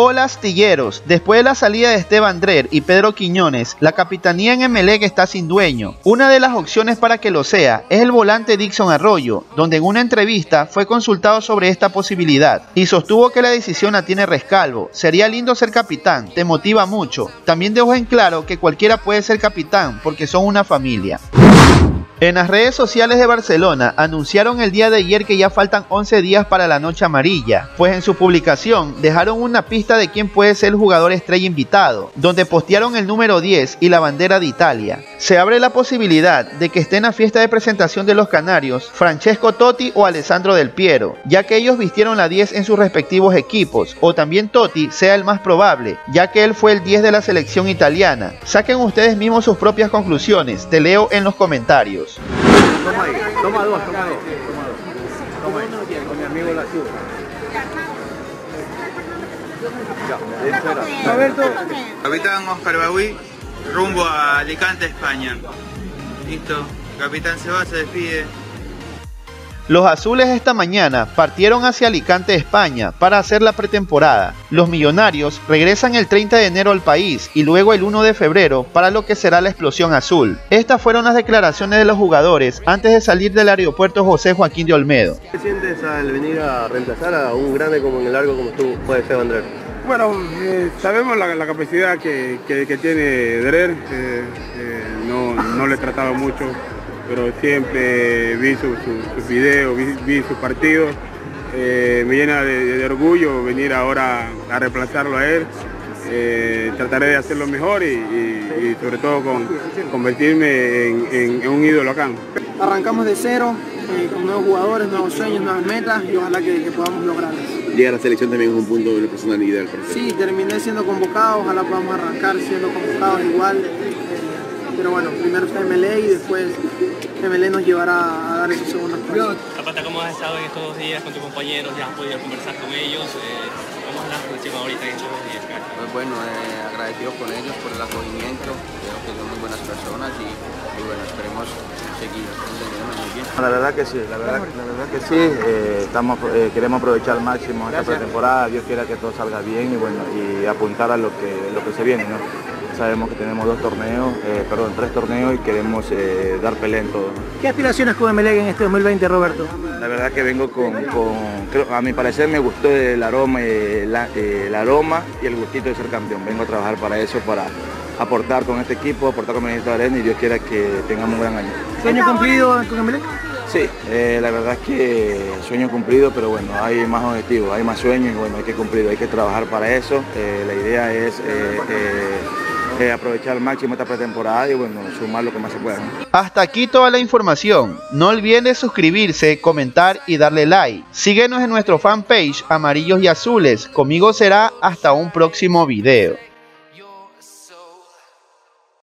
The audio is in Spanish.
Hola astilleros, después de la salida de Esteban Drer y Pedro Quiñones, la capitanía en Emelec está sin dueño. Una de las opciones para que lo sea es el volante Dixon Arroyo, donde en una entrevista fue consultado sobre esta posibilidad y sostuvo que la decisión la tiene Rescalvo. Sería lindo ser capitán, te motiva mucho. También dejó en claro que cualquiera puede ser capitán porque son una familia. En las redes sociales de Barcelona anunciaron el día de ayer que ya faltan 11 días para la noche amarilla, pues en su publicación dejaron una pista de quién puede ser el jugador estrella invitado, donde postearon el número 10 y la bandera de Italia. Se abre la posibilidad de que esté en la fiesta de presentación de los Canarios Francesco Totti o Alessandro Del Piero, ya que ellos vistieron la 10 en sus respectivos equipos, o también Totti sea el más probable, ya que él fue el 10 de la selección italiana. Saquen ustedes mismos sus propias conclusiones, te leo en los comentarios. Toma ahí, toma dos, toma dos, toma dos. Toma ahí, con mi amigo la ciudad. Ya, Roberto. Capitán Oscar Bagui, rumbo a Alicante, España. Listo, capitán se va, se despide. Los azules esta mañana partieron hacia Alicante, España, para hacer la pretemporada. Los millonarios regresan el 30 de enero al país y luego el 1 de febrero para lo que será la explosión azul. Estas fueron las declaraciones de los jugadores antes de salir del aeropuerto José Joaquín de Olmedo. ¿Qué sientes al venir a reemplazar a un grande como en el largo como tú puede ser Andrés? Bueno, eh, sabemos la, la, capacidad que, que, que tiene Drer, eh, eh, no, no le he tratado mucho pero siempre vi sus su, su videos, vi, vi sus partidos. Eh, me llena de, de, orgullo venir ahora a reemplazarlo a él. Eh, trataré de hacerlo mejor y, y, y sobre todo con, convertirme en, en, en, un ídolo acá. Arrancamos de cero, eh, con nuevos jugadores, nuevos sueños, nuevas metas y ojalá que, que podamos lograrlas. Llegar a la selección también es un punto de personalidad. Sí, terminé siendo convocado, ojalá podamos arrancar siendo convocados igual. Pero bueno, primero está MLE y después MLE nos llevará a dar esos segundos pasos. Zapata, ¿cómo has estado en estos dos días con tus compañeros? ¿Ya has podido conversar con ellos? Eh, ¿Cómo es la relación ahorita en estos dos días? Pues bueno, eh, agradecido con ellos por el acogimiento, creo que son muy buenas personas y, y bueno, esperemos seguir entendiéndonos muy bien. La verdad que sí, la verdad, la verdad que sí, eh, estamos, eh, queremos aprovechar al máximo esta pretemporada, Dios quiera que todo salga bien y bueno, y apuntar a lo que, lo que se viene, ¿no? Sabemos que tenemos dos torneos, eh, perdón, tres torneos y queremos eh, dar pelea en todo. ¿Qué aspiraciones con Emelec en este 2020, Roberto? La verdad que vengo con, con creo, a mi parecer me gustó el aroma, la, el aroma y el gustito de ser campeón. Vengo a trabajar para eso, para aportar con este equipo, aportar con el de Arena y Dios quiera que tengamos un gran año. ¿Sueño cumplido con Emelec? Sí, eh, la verdad es que sueño cumplido, pero bueno, hay más objetivos, hay más sueños y bueno, hay que cumplir, hay que trabajar para eso. Eh, la idea es eh, aprovechar al máximo esta pretemporada y bueno, sumar lo que más se pueda. Hasta aquí toda la información. No olviden suscribirse, comentar y darle like. Síguenos en nuestro fanpage Amarillos y Azules. Conmigo será hasta un próximo video.